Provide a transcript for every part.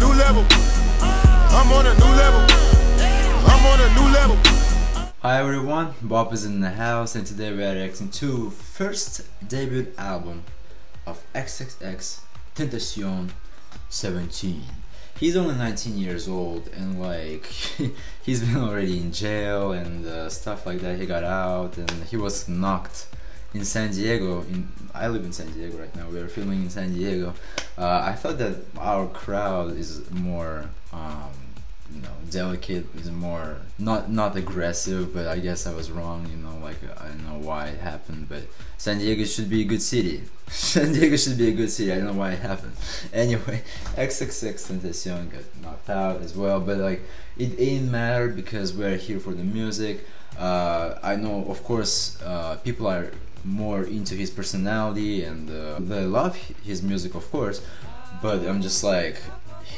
new level. I'm on a new level. I'm on a new level. Hi everyone, Bob is in the house and today we are reacting to first debut album of XXX Tentacion 17. He's only 19 years old and like he's been already in jail and uh, stuff like that. He got out and he was knocked in San Diego. In I live in San Diego right now. We are filming in San Diego. Uh, I thought that our crowd is more um, you know delicate is more not not aggressive but i guess i was wrong you know like i don't know why it happened but san diego should be a good city san diego should be a good city i don't know why it happened anyway xxx tentacion got knocked out as well but like it ain't matter because we're here for the music uh, i know of course uh, people are more into his personality and uh, they love his music of course but i'm just like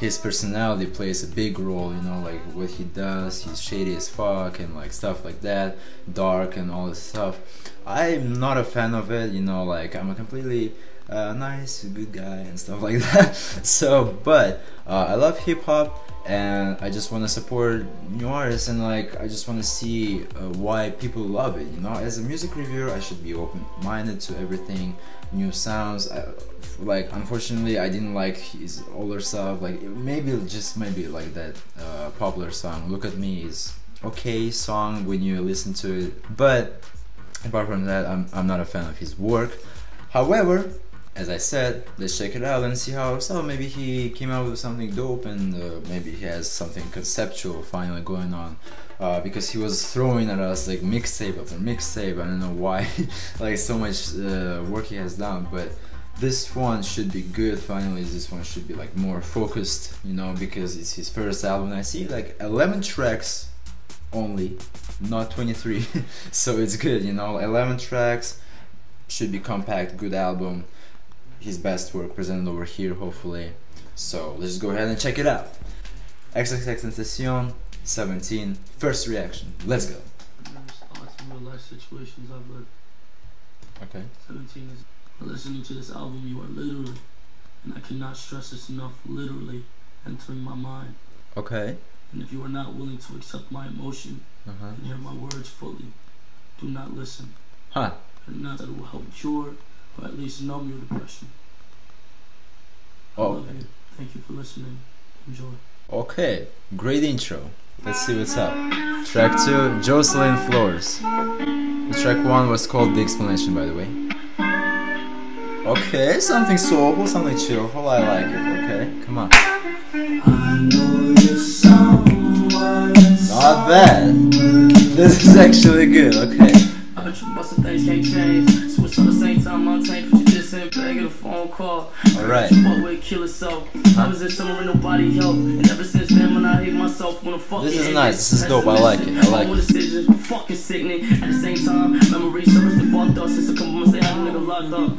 his personality plays a big role, you know, like what he does, he's shady as fuck and like stuff like that, dark and all this stuff. I'm not a fan of it, you know, like I'm a completely uh, nice, good guy and stuff like that. so, but uh, I love hip hop and I just want to support new artists and like I just want to see uh, why people love it. You know, as a music reviewer, I should be open-minded to everything, new sounds. I, like, unfortunately, I didn't like his older stuff. Like, maybe just maybe like that uh, popular song. Look at me is okay song when you listen to it, but apart from that, I'm I'm not a fan of his work. However, as I said, let's check it out and see how so maybe he came out with something dope and uh, maybe he has something conceptual finally going on. Uh, because he was throwing at us like mixtape after mixtape. I don't know why like so much uh, work he has done but this one should be good. Finally this one should be like more focused you know because it's his first album. I see like 11 tracks only not 23 so it's good you know 11 tracks should be compact good album his best work presented over here hopefully so let's go ahead and check it out XXXTentacion 17 first reaction let's go Thoughts and real life situations I've lived. okay 17 is listening to this album. You are literally, and I cannot stress this enough, literally entering my mind. okay And if you are not willing to accept my emotion uh-huh and hear my words fully, do not listen. huh And not that it will help cure or at least numb your depression. Oh, okay. you. Thank you for listening. Enjoy. okay great intro let's see what's up track 2 Jocelyn Flores the track 1 was called The Explanation by the way okay something soulful something cheerful I like it okay come on I know you're someone. not bad this is actually good okay call. Alright. You fuck with kill itself. I was in summer and nobody helped. And ever since then, when I hate myself, when I'm. This is nice, this is dope, I like it, I like it. Decision, fucking sickening. At the same time, memories surface the fucked up. Since a couple months, they had a nigga locked up.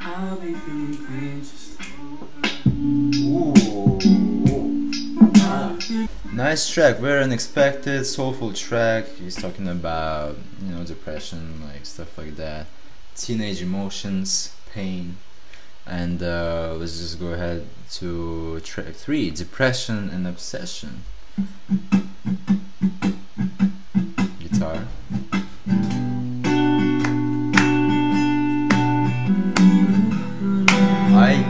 I'll be feeling pain Nice track, very unexpected, soulful track. He's talking about, you know, depression, like stuff like that, teenage emotions, pain, and uh, let's just go ahead to track three: depression and obsession. Guitar. I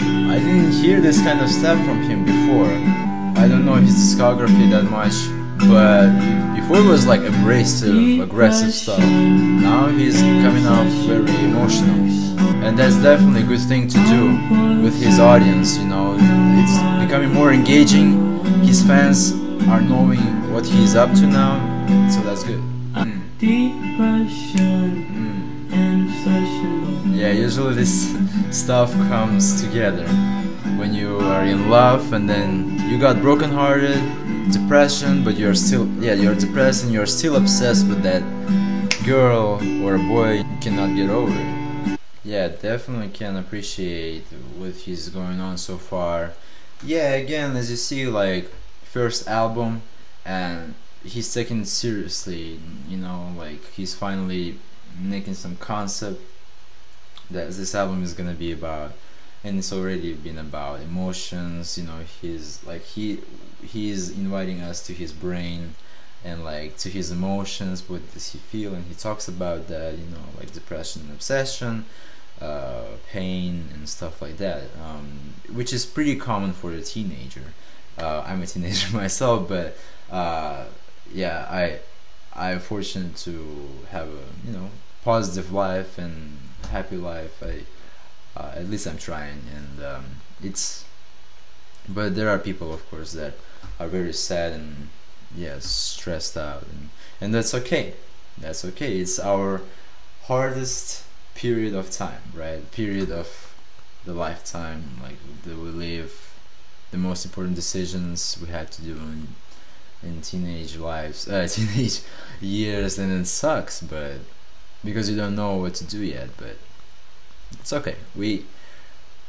I didn't hear this kind of stuff from him before. I don't know his discography that much, but before it was like abrasive, aggressive stuff. Now he's coming off very emotional, and that's definitely a good thing to do with his audience. You know, it's becoming more engaging. His fans are knowing what he's up to now, so that's good. Mm, mm. Yeah, usually this stuff comes together when you are in love and then you got brokenhearted, depression, but you're still yeah you're depressed and you're still obsessed with that girl or a boy you cannot get over it. Yeah, definitely can appreciate what he's going on so far. Yeah, again, as you see, like first album, and he's taking it seriously. You know, like he's finally making some concept that this album is gonna be about and it's already been about emotions. You know, he's like he he's inviting us to his brain and like to his emotions. What does he feel? And he talks about that. You know, like depression and obsession. Uh, pain and stuff like that, um, which is pretty common for a teenager. Uh, I'm a teenager myself, but uh, yeah, I I'm fortunate to have a you know positive life and happy life. I uh, at least I'm trying, and um, it's. But there are people, of course, that are very sad and yes, stressed out, and and that's okay. That's okay. It's our hardest period of time, right? Period of the lifetime, like that we live, the most important decisions we had to do in in teenage lives, uh, teenage years, and it sucks, but because you don't know what to do yet, but it's okay. We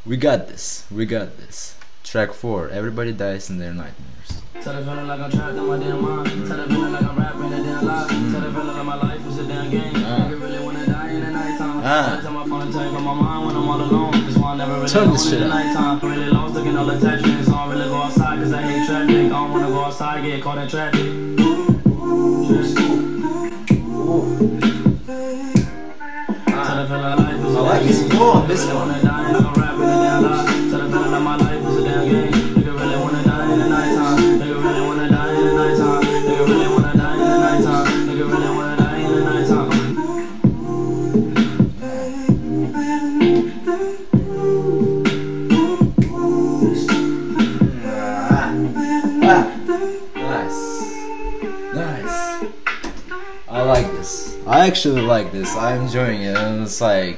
we got this. We got this. Track four. Everybody dies in their nightmares. Tell the feeling like I'm trapped in my damn mind. Tell the feeling like I'm rapping a damn lie. Tell the feeling like my life is a damn game. Really wanna die in the nighttime. Every time I phone take on my mind when I'm all alone. That's why I never really Turn this shit up. really lost looking all attachments. I really go outside cause I hate traffic. I don't wanna go outside, get caught in traffic. Tell the feeling life is a I like damn his flow on this one. Actually like this. I'm enjoying it, and it's like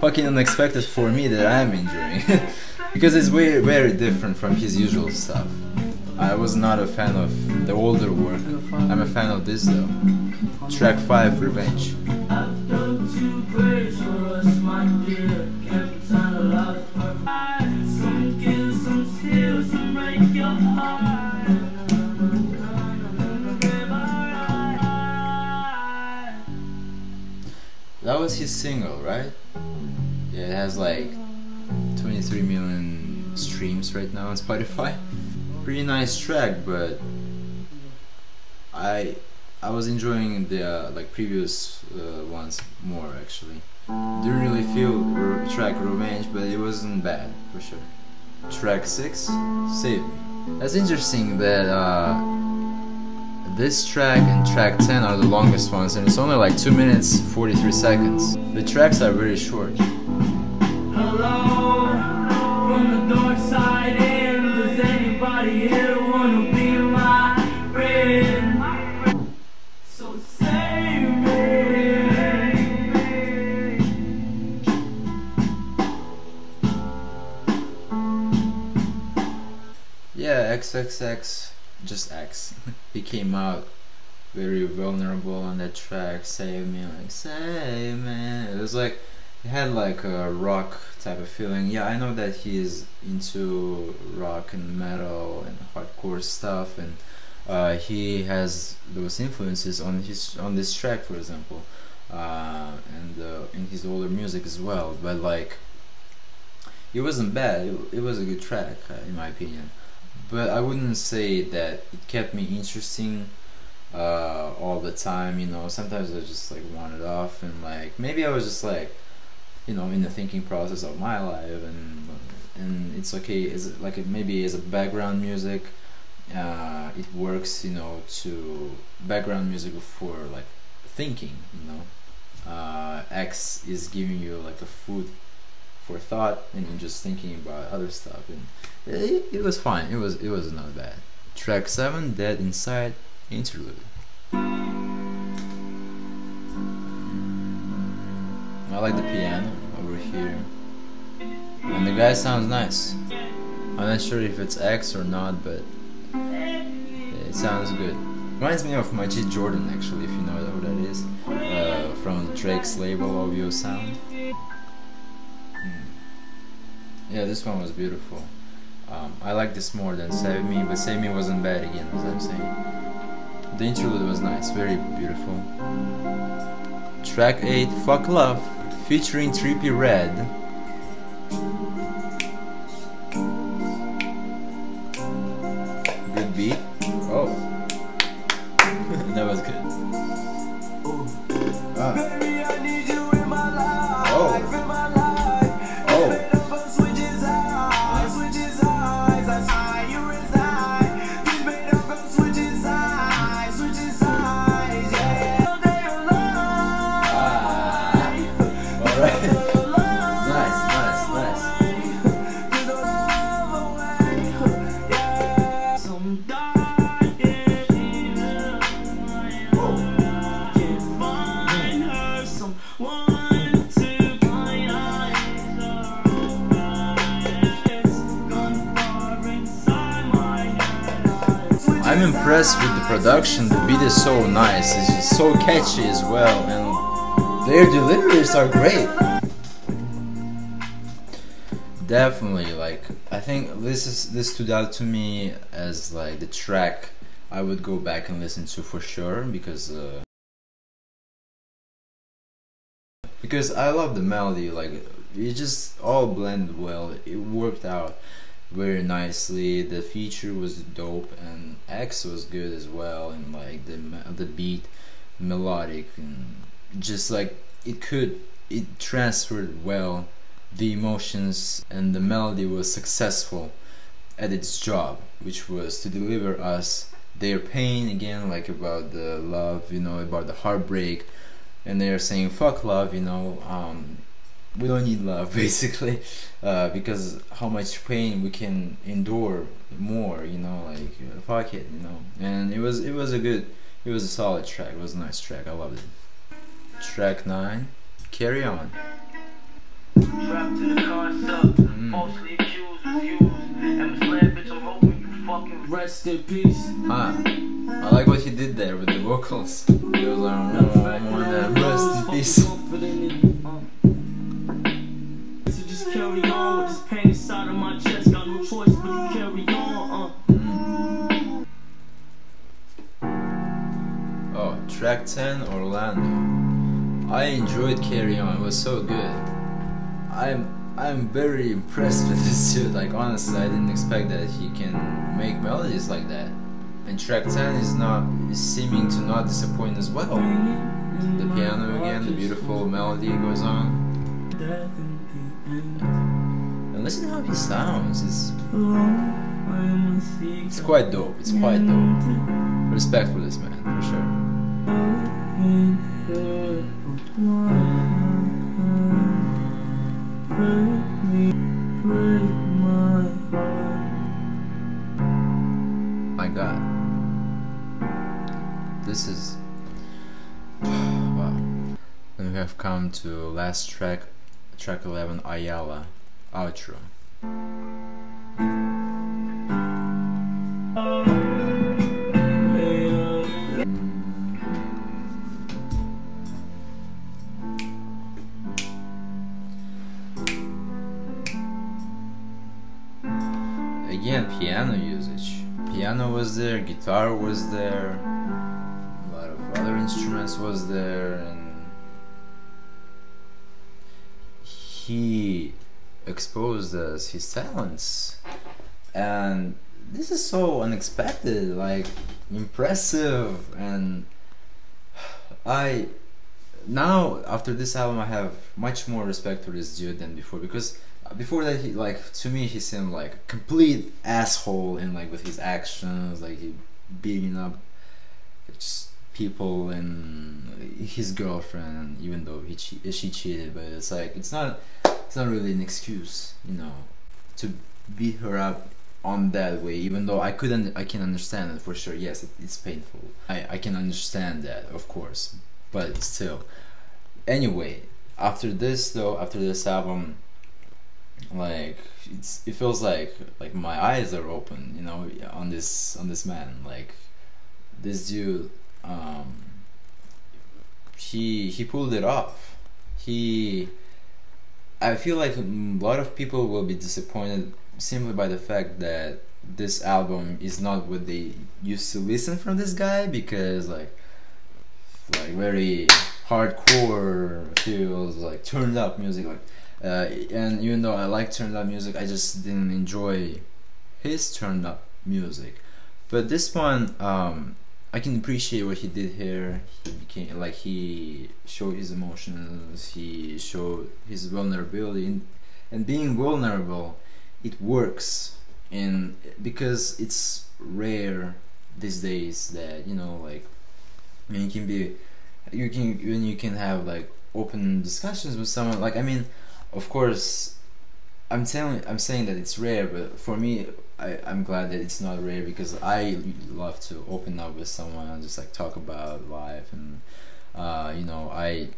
fucking unexpected for me that I'm enjoying it because it's very, very different from his usual stuff. I was not a fan of the older work. I'm a fan of this though. Track 5 Revenge. Was his single, right? Yeah, it has like 23 million streams right now on Spotify. Pretty nice track, but I I was enjoying the uh, like previous uh, ones more actually. Didn't really feel track Revenge, but it wasn't bad for sure. Track six, Save Me. That's interesting that uh, this track and track 10 are the longest ones, and it's only like 2 minutes 43 seconds. The tracks are very short. Hello, from the dark side in. Does anybody here wanna be my friend? So save me. Yeah, XXX, just X. he came out very vulnerable on that track, Save Me, like, Save Me. It was like, it had like a rock type of feeling. Yeah, I know that he's into rock and metal and hardcore stuff, and uh, he has those influences on his on this track, for example, uh, and uh, in his older music as well. But like, it wasn't bad. It, it was a good track, uh, in my opinion but I wouldn't say that it kept me interesting uh, all the time. You know, sometimes I just like wanted off, and like maybe I was just like, you know, in the thinking process of my life, and and it's okay. Is like it maybe as a background music, uh, it works. You know, to background music for like thinking. You know, uh, X is giving you like a food for thought, and just thinking about other stuff and it, it was fine. It was it was not bad. Track seven, Dead Inside interlude. I like the piano over here, and the guy sounds nice. I'm not sure if it's X or not, but it sounds good. Reminds me of Majid Jordan, actually, if you know who that is, uh, from Drake's label OVO Sound. Yeah, this one was beautiful. Um, I like this more than Save Me, but Save Me wasn't bad again, as I'm saying. The interlude was nice, very beautiful. Track 8, Fuck Love, featuring Trippie Redd. Production. The beat is so nice. It's just so catchy as well, and their deliveries are great. Definitely, like I think this is this stood out to me as like the track I would go back and listen to for sure because uh, because I love the melody. Like it just all blended well. It worked out very nicely. The feature was dope, and X was good as well. And like the the beat, melodic, and just like it could it transferred well the emotions and the melody was successful at its job, which was to deliver us their pain again, like about the love, you know, about the heartbreak, and they're saying fuck love, you know, um, we don't need love basically, uh, because how much pain we can endure more, you know, like uh, fuck it, you know, and it was it was a good, it was a solid track, it was a nice track, I loved it. Track nine, carry on. Trapped in the concept, falsely accused, refused. And misled, bitch, I'm hoping you fucking rest in peace. Huh. I like what he did there with the vocals. He was like, more than rest in peace. Carry on with this pain inside of my chest. Got no choice but to carry on. Uh. Oh, track 10, Orlando. I enjoyed Carry On, it was so good. I'm I'm very impressed with this dude. Like honestly, I didn't expect that he can make melodies like that. And track 10 is not is seeming to not disappoint as well. The piano again, the beautiful melody goes on. And listen how he sounds. It's it's quite dope. It's quite dope. Respect for this man, for sure. My God. This is wow. And we have come to last track, track 11, Ayala, outro. Again, piano usage. Piano was there, guitar was there, a lot of other instruments was there, exposed us his talents. And this is so unexpected, like impressive, and I now after this album I have much more respect for this dude than before. Because uh, before that he like to me he seemed like a complete asshole in like with his actions like he beating up people and his girlfriend even though he che- she cheated. But it's like it's not it's not really an excuse you know to beat her up on that way even though I couldn't I can understand it for sure. Yes it, it's painful. I, I can understand that of course. But still. Anyway after this though after this album like it's it feels like like my eyes are open you know on this on this man. Like this dude um he he pulled it off. He i feel like a lot of people will be disappointed simply by the fact that this album is not what they used to listen from this guy because like like very hardcore feels like turned up music like uh, and even though I like turned up music I just didn't enjoy his turned up music. But this one um, I can appreciate what he did here. He became like he showed his emotions he showed his vulnerability and, and being vulnerable it works. And because it's rare these days that you know like you can be you can when you can have like open discussions with someone like I mean of course I'm telling I'm saying that it's rare but for me I, I'm glad that it's not rare because I love to open up with someone and just like talk about life and uh, you know I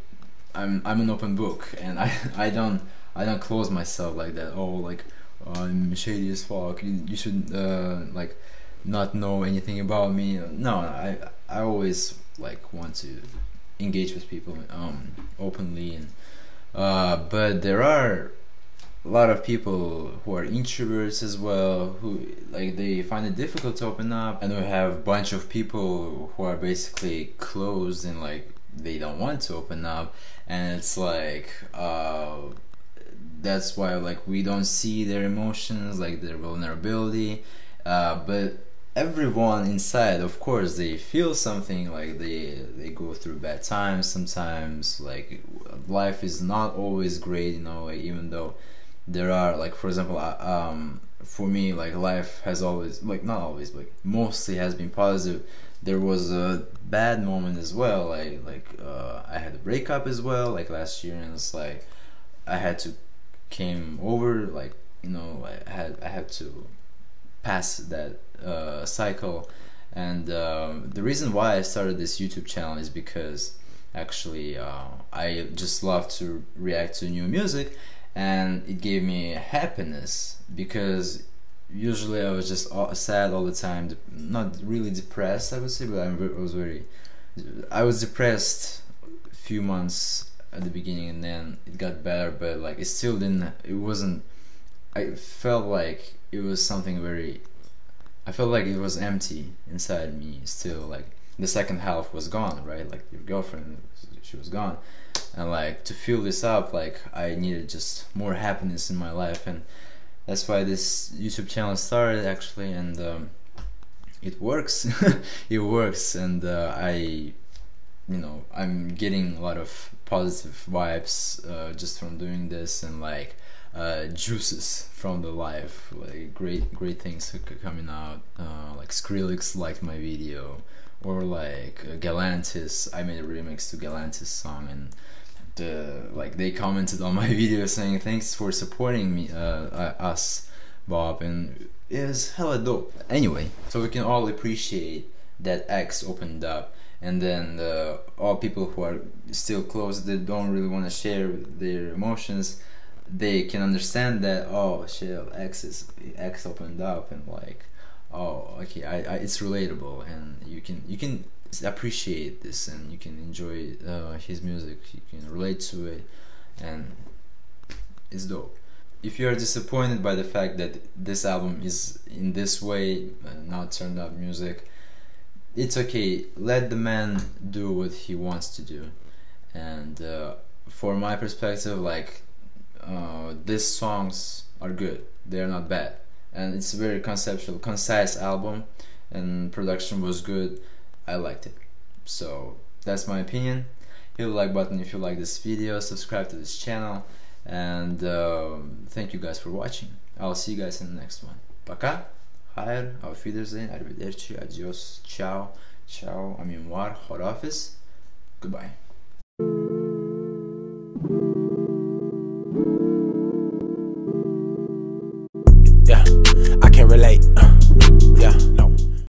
I'm I'm an open book and I I don't I don't close myself like that oh like I'm shady as fuck you, you should uh, like not know anything about me. No, I I always like want to engage with people um openly and uh but there are a lot of people who are introverts as well who like they find it difficult to open up. And we have a bunch of people who are basically closed and like they don't want to open up. And it's like uh that's why like we don't see their emotions like their vulnerability. Uh but everyone inside of course they feel something like they they go through bad times sometimes like life is not always great you know like, even though there are like for example uh, um for me like life has always like not always but mostly has been positive. There was a bad moment as well like like uh, i had a breakup as well like last year and it's like i had to came over like you know i had i had to pass that uh, cycle. And um, the reason why i started this youtube channel is because actually uh, i just love to react to new music and it gave me happiness because usually I was just sad all the time, not really depressed I would say, but I was very, I was depressed a few months at the beginning and then it got better, but like it still didn't, it wasn't, I felt like it was something very, I felt like it was empty inside me still, like the second half was gone, right? Like your girlfriend, she was gone and like to fill this up like i needed just more happiness in my life. And that's why this youtube channel started actually. And um, it works. It works. And uh, i you know i'm getting a lot of positive vibes uh, just from doing this. And like uh, juices from the life like great great things coming out. Uh, like skrillex liked my video. Or like uh, galantis. I made a remix to galantis song. And the like they commented on my video saying thanks for supporting me uh, uh, us Bob and it was hella dope. Anyway so we can all appreciate that X opened up. And then the, all people who are still close they don't really want to share their emotions they can understand that oh shit X is X opened up and like oh okay I, I it's relatable and you can you can appreciate this and you can enjoy uh, his music you can relate to it and it's dope. If you are disappointed by the fact that this album is in this way uh, not turned up music it's okay. Let the man do what he wants to do. And uh, for my perspective like uh, these songs are good. They're not bad. And it's a very conceptual concise album and production was good I liked it. So that's my opinion. Hit the like button if you like this video, subscribe to this channel, and uh, thank you guys for watching. I'll see you guys in the next one. Пока, Hayır, auf Wiedersehen, arrivederci, adios, ciao, ciao, amin var, horafis, goodbye.